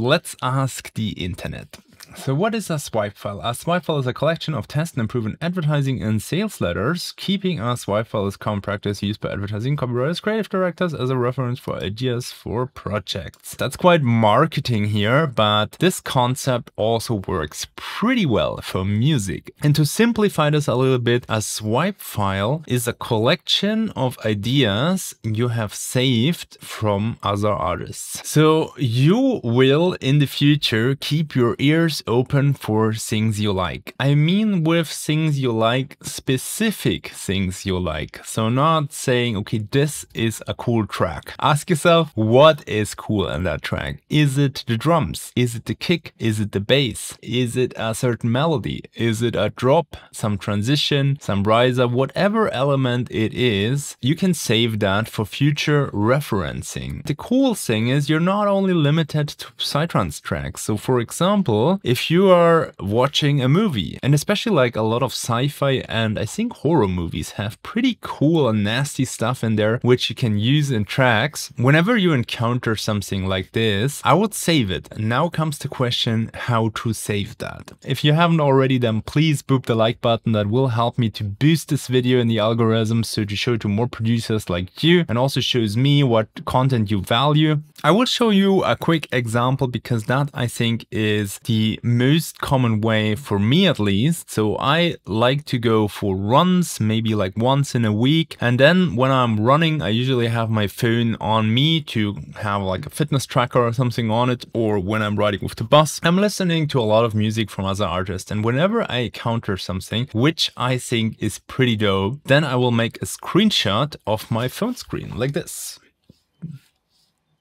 Let's ask the internet. So what is a swipe file? A swipe file is a collection of test and proven advertising and sales letters. Keeping a swipe file is common practice used by advertising copywriters, creative directors as a reference for ideas for projects. That's quite marketing here, but this concept also works pretty well for music. And to simplify this a little bit, a swipe file is a collection of ideas you have saved from other artists. So you will in the future keep your ears open for things you like. I mean with things you like, specific things you like. So not saying, okay, this is a cool track. Ask yourself, what is cool in that track? Is it the drums? Is it the kick? Is it the bass? Is it a certain melody? Is it a drop, some transition, some riser, whatever element it is, you can save that for future referencing. The cool thing is you're not only limited to Psytrance tracks. So for example, if you are watching a movie, and especially like a lot of sci-fi and I think horror movies have pretty cool and nasty stuff in there, which you can use in tracks. Whenever you encounter something like this, I would save it. Now comes the question how to save that. If you haven't already, then please boop the like button. That will help me to boost this video in the algorithm so to show to more producers like you and also shows me what content you value. I will show you a quick example because that I think is the most common way for me at least. So I like to go for runs, maybe like once in a week. And then when I'm running, I usually have my phone on me to have like a fitness tracker or something on it. Or when I'm riding with the bus, I'm listening to a lot of music from other artists. And whenever I encounter something which I think is pretty dope, then I will make a screenshot of my phone screen like this.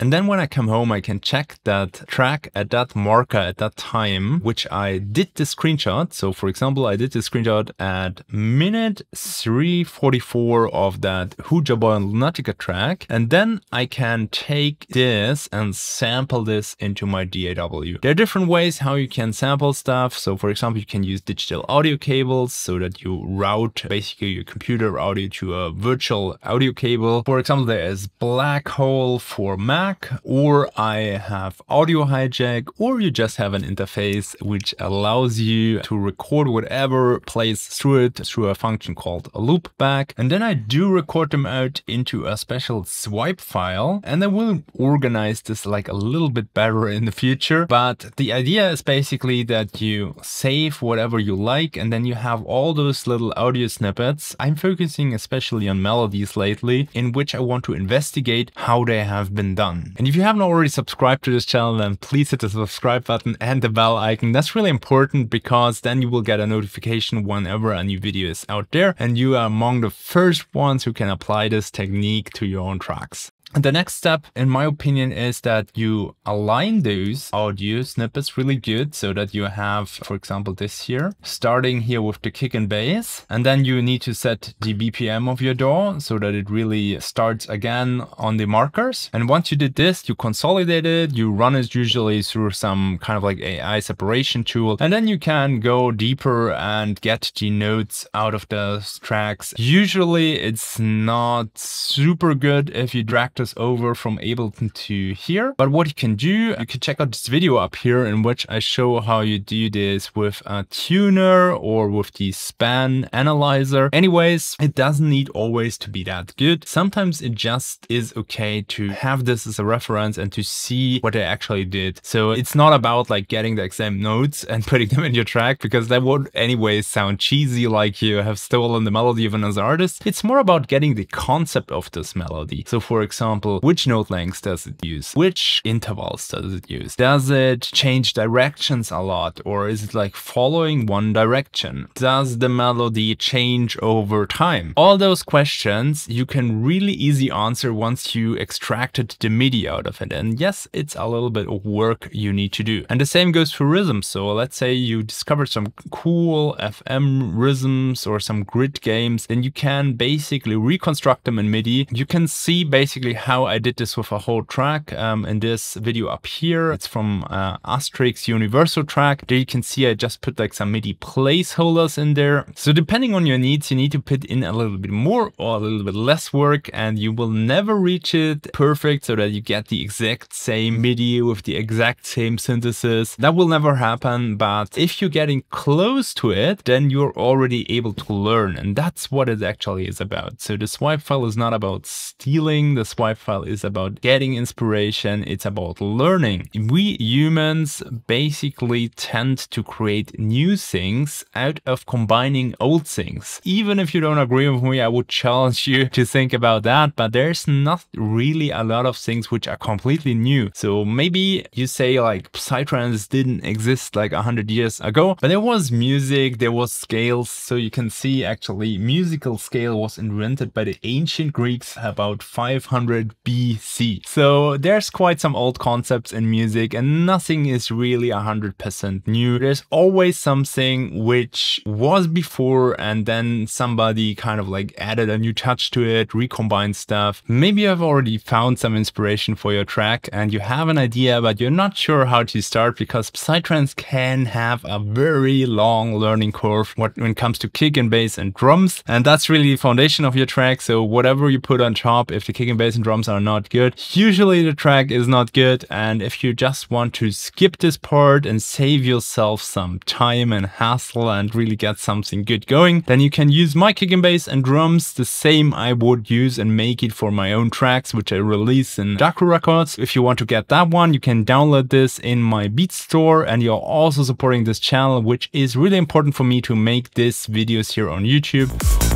And then when I come home, I can check that track at that marker at that time, which I did the screenshot. So for example, I did the screenshot at minute 344 of that Hujaboy and Lunatica track. And then I can take this and sample this into my DAW. There are different ways how you can sample stuff. So for example, you can use digital audio cables so that you route basically your computer audio to a virtual audio cable. For example, there is BlackHole for Mac or I have audio hijack, or you just have an interface which allows you to record whatever plays through it through a function called a loopback. And then I do record them out into a special swipe file, and I will organize this like a little bit better in the future. But the idea is basically that you save whatever you like, and then you have all those little audio snippets. I'm focusing especially on melodies lately, in which I want to investigate how they have been done. And if you haven't already subscribed to this channel, then please hit the subscribe button and the bell icon. That's really important because then you will get a notification whenever a new video is out there and you are among the first ones who can apply this technique to your own tracks. The next step, in my opinion, is that you align those audio snippets really good so that you have, for example, this here, starting here with the kick and bass. And then you need to set the BPM of your DAW so that it really starts again on the markers. And once you did this, you consolidate it, you run it usually through some kind of like AI separation tool. And then you can go deeper and get the notes out of those tracks. Usually it's not super good if you drag this over from Ableton to here. But what you can do, you can check out this video up here in which I show how you do this with a tuner or with the span analyzer. Anyways, it doesn't need always to be that good. Sometimes it just is okay to have this as a reference and to see what they actually did. So it's not about like getting the exact notes and putting them in your track because that would anyways sound cheesy like you have stolen the melody of another artist. It's more about getting the concept of this melody. So for example, example, which note lengths does it use? Which intervals does it use? Does it change directions a lot? Or is it like following one direction? Does the melody change over time? All those questions you can really easy answer once you extracted the MIDI out of it. And yes, it's a little bit of work you need to do. And the same goes for rhythms. So let's say you discovered some cool FM rhythms or some grid games, then you can basically reconstruct them in MIDI. You can see basically how I did this with a whole track um, in this video up here. It's from uh, Astrix Universal track. There you can see I just put like some MIDI placeholders in there. So depending on your needs, you need to put in a little bit more or a little bit less work and you will never reach it perfect so that you get the exact same MIDI with the exact same synthesis. That will never happen. But if you're getting close to it, then you're already able to learn. And that's what it actually is about. So the swipe file is not about stealing. The swipe file is about getting inspiration. It's about learning. We humans basically tend to create new things out of combining old things. Even if you don't agree with me, I would challenge you to think about that. But there's not really a lot of things which are completely new. So maybe you say like Psytrance didn't exist like a hundred years ago, but there was music, there was scales. So you can see actually musical scale was invented by the ancient Greeks about 500 BC. So there's quite some old concepts in music and nothing is really 100% new. There's always something which was before and then somebody kind of like added a new touch to it, recombined stuff. Maybe you have already found some inspiration for your track and you have an idea, but you're not sure how to start because Psytrance can have a very long learning curve when it comes to kick and bass and drums. And that's really the foundation of your track. So whatever you put on top, if the kick and bass and drums are not good, usually the track is not good. And if you just want to skip this part and save yourself some time and hassle and really get something good going, then you can use my kick and bass and drums the same I would use and make it for my own tracks, which I release in Daku Records. If you want to get that one, you can download this in my Beat store and you're also supporting this channel, which is really important for me to make these videos here on YouTube.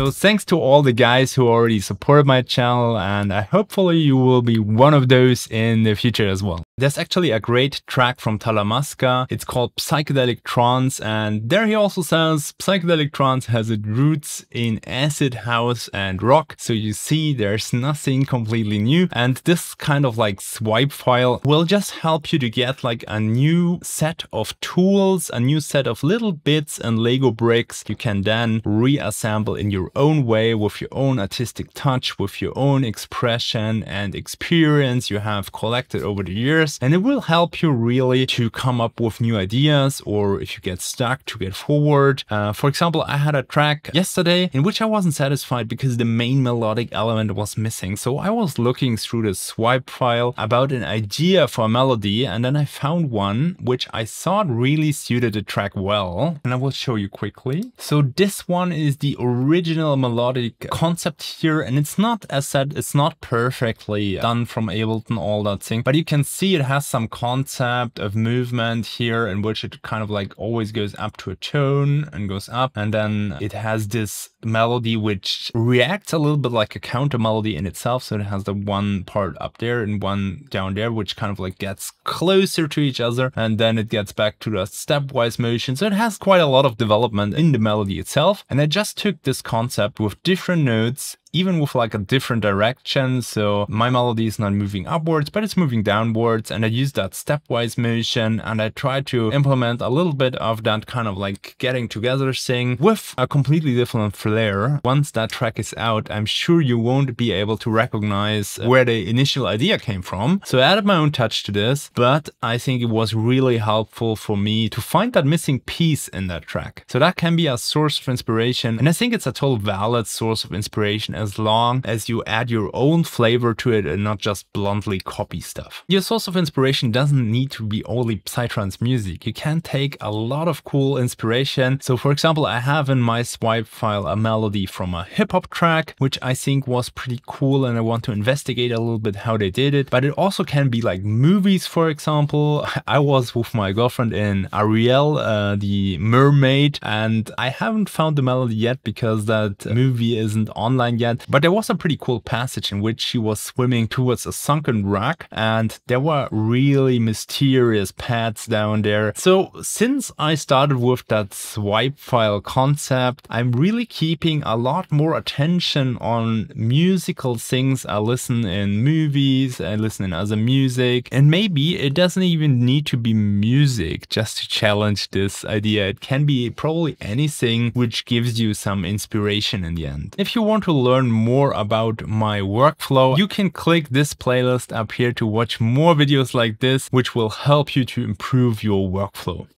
So thanks to all the guys who already supported my channel and I hopefully you will be one of those in the future as well. There's actually a great track from Talamasca. It's called Psychedelic Trance and there he also says Psychedelic Trance has its roots in acid house and rock. So you see there's nothing completely new and this kind of like swipe file will just help you to get like a new set of tools, a new set of little bits and Lego bricks you can then reassemble in your own way with your own artistic touch, with your own expression and experience you have collected over the years. And it will help you really to come up with new ideas or if you get stuck to get forward. Uh, for example, I had a track yesterday in which I wasn't satisfied because the main melodic element was missing. So I was looking through the swipe file about an idea for a melody and then I found one which I thought really suited the track well. And I will show you quickly. So this one is the original original melodic concept here and it's not as said it's not perfectly done from Ableton all that thing but you can see it has some concept of movement here in which it kind of like always goes up to a tone and goes up and then it has this melody which reacts a little bit like a counter melody in itself so it has the one part up there and one down there which kind of like gets closer to each other and then it gets back to the stepwise motion. So it has quite a lot of development in the melody itself and I just took this concept concept with different notes even with like a different direction. So my melody is not moving upwards, but it's moving downwards. And I use that stepwise motion and I try to implement a little bit of that kind of like getting together thing with a completely different flair. Once that track is out, I'm sure you won't be able to recognize where the initial idea came from. So I added my own touch to this, but I think it was really helpful for me to find that missing piece in that track. So that can be a source of inspiration. And I think it's a total valid source of inspiration as long as you add your own flavor to it and not just bluntly copy stuff. Your source of inspiration doesn't need to be only Psytrance music. You can take a lot of cool inspiration. So for example, I have in my swipe file a melody from a hip hop track, which I think was pretty cool and I want to investigate a little bit how they did it. But it also can be like movies, for example. I was with my girlfriend in Ariel, uh, the mermaid, and I haven't found the melody yet because that movie isn't online yet yet, but there was a pretty cool passage in which she was swimming towards a sunken rock and there were really mysterious paths down there. So since I started with that swipe file concept, I'm really keeping a lot more attention on musical things I listen in movies, I listen in other music, and maybe it doesn't even need to be music just to challenge this idea. It can be probably anything which gives you some inspiration in the end. If you want to learn more about my workflow, you can click this playlist up here to watch more videos like this, which will help you to improve your workflow.